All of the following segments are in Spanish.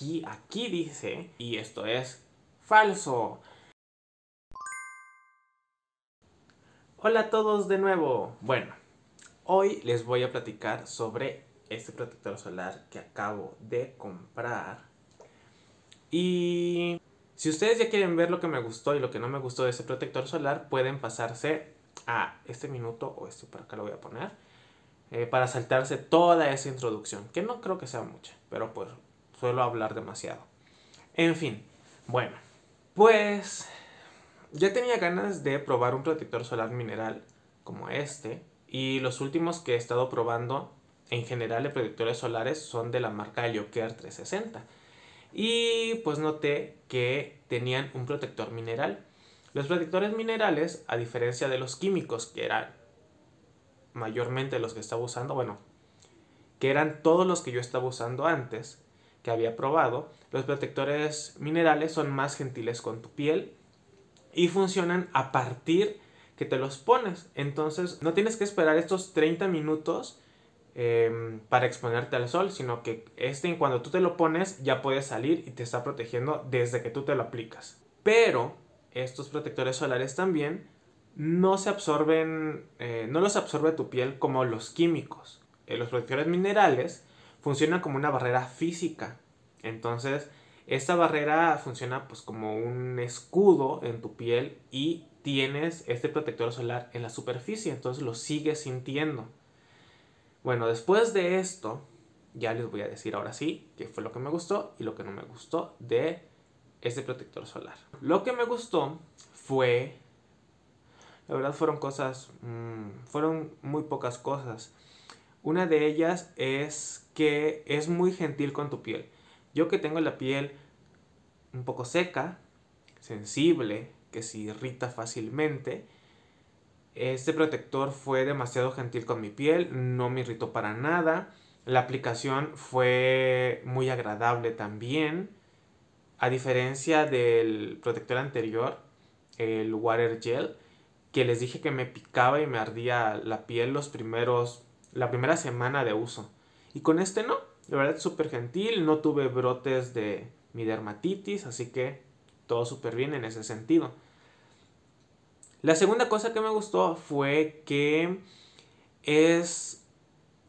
aquí, aquí dice, y esto es falso. Hola a todos de nuevo. Bueno, hoy les voy a platicar sobre este protector solar que acabo de comprar. Y si ustedes ya quieren ver lo que me gustó y lo que no me gustó de ese protector solar, pueden pasarse a este minuto o este por acá lo voy a poner. Eh, para saltarse toda esa introducción, que no creo que sea mucha, pero pues suelo hablar demasiado. En fin, bueno, pues ya tenía ganas de probar un protector solar mineral como este y los últimos que he estado probando en general de protectores solares son de la marca Helioker 360 y pues noté que tenían un protector mineral. Los protectores minerales, a diferencia de los químicos que eran mayormente los que estaba usando, bueno, que eran todos los que yo estaba usando antes, que había probado, los protectores minerales son más gentiles con tu piel y funcionan a partir que te los pones. Entonces no tienes que esperar estos 30 minutos em, para exponerte al sol, sino que este cuando tú te lo pones ya puedes salir y te está protegiendo desde que tú te lo aplicas. Pero estos protectores solares también no se absorben, eh, no los absorbe tu piel como los químicos. Eh, los protectores minerales funcionan como una barrera física. Entonces, esta barrera funciona pues como un escudo en tu piel y tienes este protector solar en la superficie, entonces lo sigues sintiendo. Bueno, después de esto, ya les voy a decir ahora sí qué fue lo que me gustó y lo que no me gustó de este protector solar. Lo que me gustó fue, la verdad fueron cosas, mm, fueron muy pocas cosas. Una de ellas es que es muy gentil con tu piel. Yo que tengo la piel un poco seca, sensible, que se irrita fácilmente, este protector fue demasiado gentil con mi piel, no me irritó para nada. La aplicación fue muy agradable también. A diferencia del protector anterior, el Water Gel, que les dije que me picaba y me ardía la piel los primeros, la primera semana de uso. Y con este no, de verdad súper gentil, no tuve brotes de mi dermatitis, así que todo súper bien en ese sentido. La segunda cosa que me gustó fue que es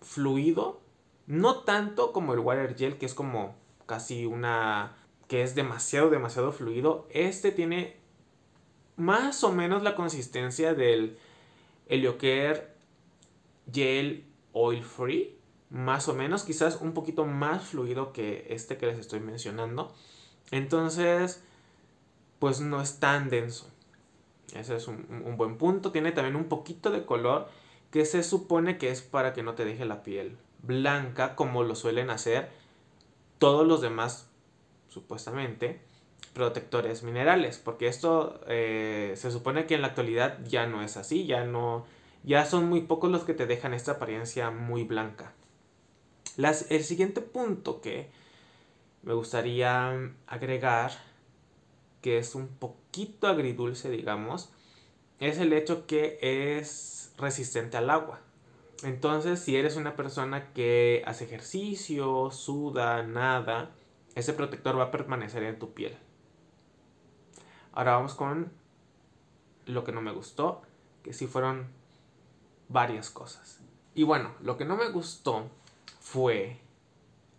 fluido, no tanto como el water gel, que es como casi una que es demasiado, demasiado fluido. Este tiene más o menos la consistencia del Helioker Gel Oil Free. Más o menos, quizás un poquito más fluido que este que les estoy mencionando. Entonces, pues no es tan denso. Ese es un, un, buen punto. Tiene también un poquito de color que se supone que es para que no te deje la piel blanca como lo suelen hacer todos los demás, supuestamente, protectores minerales, porque esto eh, se supone que en la actualidad ya no es así, ya no, ya son muy pocos los que te dejan esta apariencia muy blanca. Las, el siguiente punto que me gustaría agregar, que es un poquito agridulce, digamos, es el hecho que es resistente al agua. Entonces, si eres una persona que hace ejercicio, suda, nada, ese protector va a permanecer en tu piel. Ahora vamos con lo que no me gustó, que sí fueron varias cosas. Y bueno, lo que no me gustó fue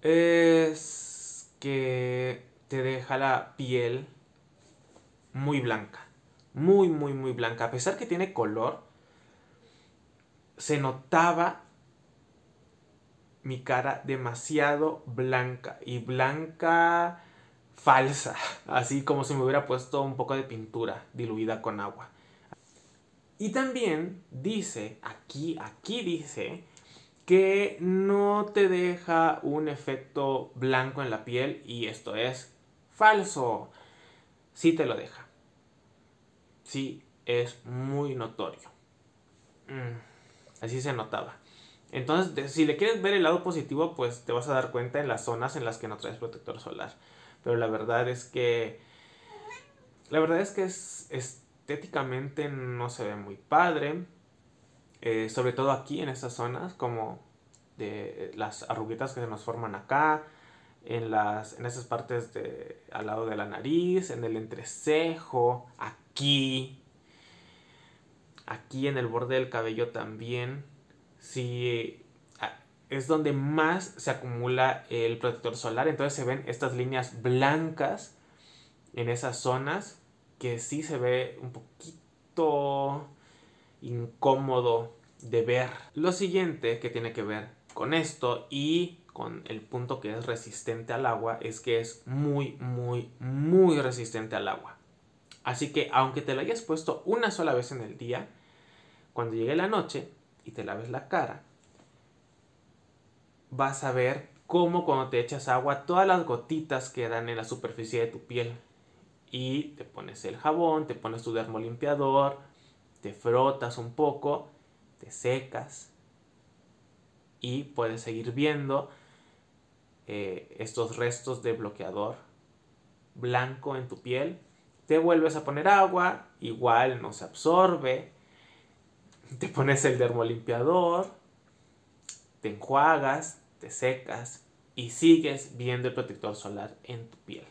es que te deja la piel muy blanca, muy muy muy blanca, a pesar que tiene color, se notaba mi cara demasiado blanca y blanca falsa, así como si me hubiera puesto un poco de pintura diluida con agua. Y también dice, aquí, aquí dice, que no te deja un efecto blanco en la piel y esto es falso. Sí te lo deja. Sí, es muy notorio. Mm, así se notaba. Entonces, si le quieres ver el lado positivo, pues te vas a dar cuenta en las zonas en las que no traes protector solar. Pero la verdad es que. La verdad es que es, estéticamente no se ve muy padre. Eh, sobre todo aquí en estas zonas, como de las arruguitas que se nos forman acá. en, las, en esas partes de, al lado de la nariz, en el entrecejo, aquí, aquí en el borde del cabello también. Si es donde más se acumula el protector solar, entonces se ven estas líneas blancas en esas zonas que sí se ve un poquito incómodo de ver. Lo siguiente que tiene que ver con esto y con el punto que es resistente al agua es que es muy, muy, muy resistente al agua. Así que aunque te lo hayas puesto una sola vez en el día, cuando llegue la noche y te laves la cara, vas a ver cómo cuando te echas agua todas las gotitas quedan en la superficie de tu piel. Y te pones el jabón, te pones tu dermolimpiador, te frotas un poco, te secas y puedes seguir viendo eh, estos restos de bloqueador blanco en tu piel. Te vuelves a poner agua, igual no se absorbe. Te pones el dermolimpiador, te enjuagas, te secas y sigues viendo el protector solar en tu piel.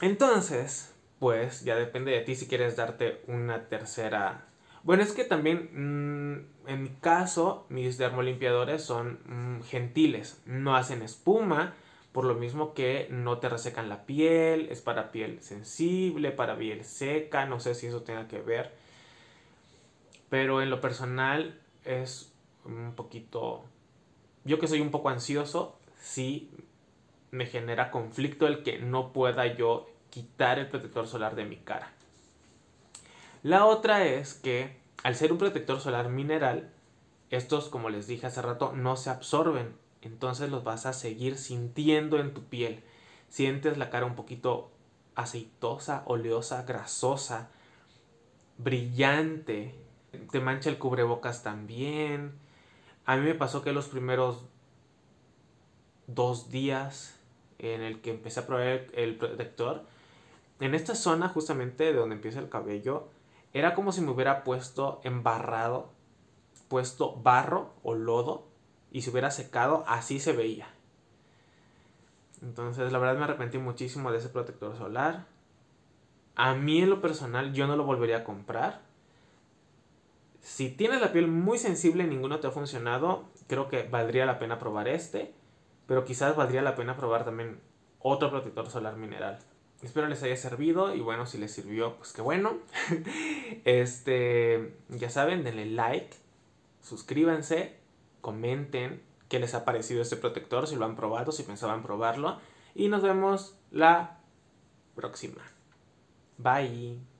Entonces, pues ya depende de ti si quieres darte una tercera bueno, es que también mm, en mi caso mis dermolimpiadores son mm, gentiles, no hacen espuma, por lo mismo que no te resecan la piel, es para piel sensible, para piel seca, no sé si eso tenga que ver. Pero en lo personal es un poquito... Yo que soy un poco ansioso, sí me genera conflicto el que no pueda yo quitar el protector solar de mi cara. La otra es que al ser un protector solar mineral, estos, como les dije hace rato, no se absorben. Entonces los vas a seguir sintiendo en tu piel. Sientes la cara un poquito aceitosa, oleosa, grasosa, brillante. Te mancha el cubrebocas también. A mí me pasó que los primeros dos días en el que empecé a probar el protector, en esta zona justamente de donde empieza el cabello, era como si me hubiera puesto embarrado, puesto barro o lodo y se hubiera secado, así se veía. Entonces, la verdad me arrepentí muchísimo de ese protector solar. A mí en lo personal yo no lo volvería a comprar. Si tienes la piel muy sensible ninguno te ha funcionado, creo que valdría la pena probar este. Pero quizás valdría la pena probar también otro protector solar mineral. Espero les haya servido y bueno, si les sirvió, pues qué bueno. este, ya saben, denle like, suscríbanse, comenten qué les ha parecido este protector, si lo han probado, si pensaban probarlo. Y nos vemos la próxima. Bye.